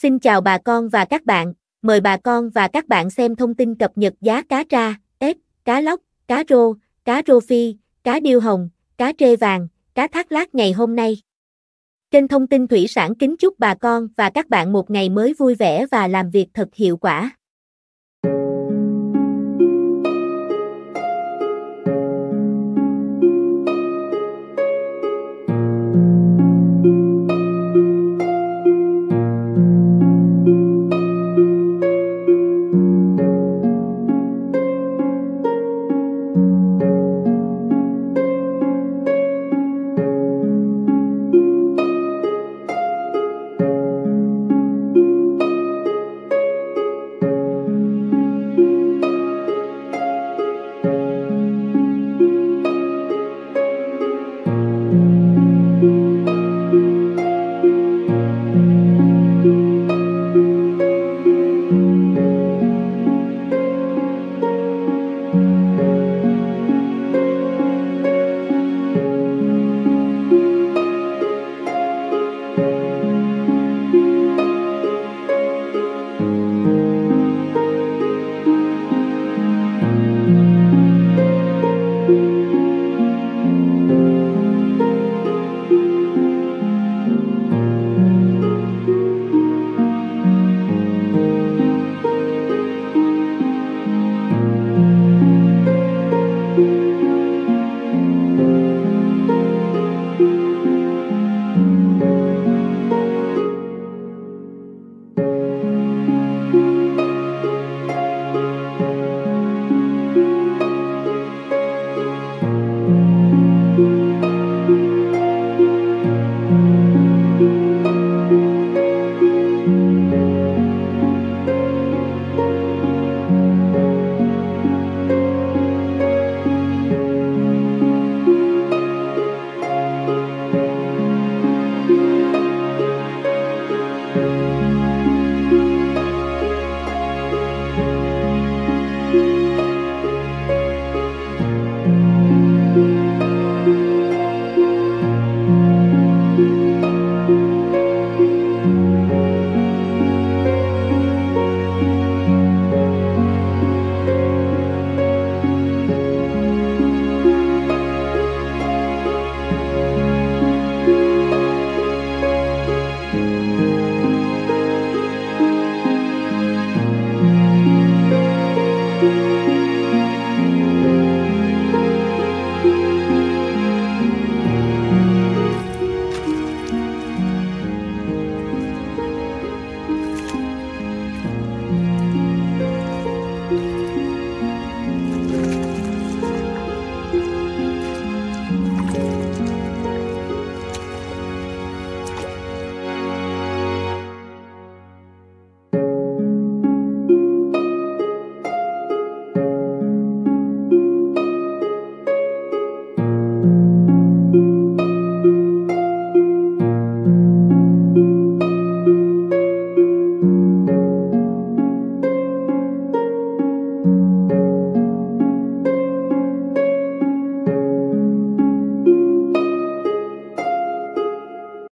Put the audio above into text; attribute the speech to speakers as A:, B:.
A: Xin chào bà con và các bạn, mời bà con và các bạn xem thông tin cập nhật giá cá tra, ép, cá lóc, cá rô, cá rô phi, cá điêu hồng, cá trê vàng, cá thác lát ngày hôm nay. Kênh thông tin thủy sản kính chúc bà con và các bạn một ngày mới vui vẻ và làm việc thật hiệu quả.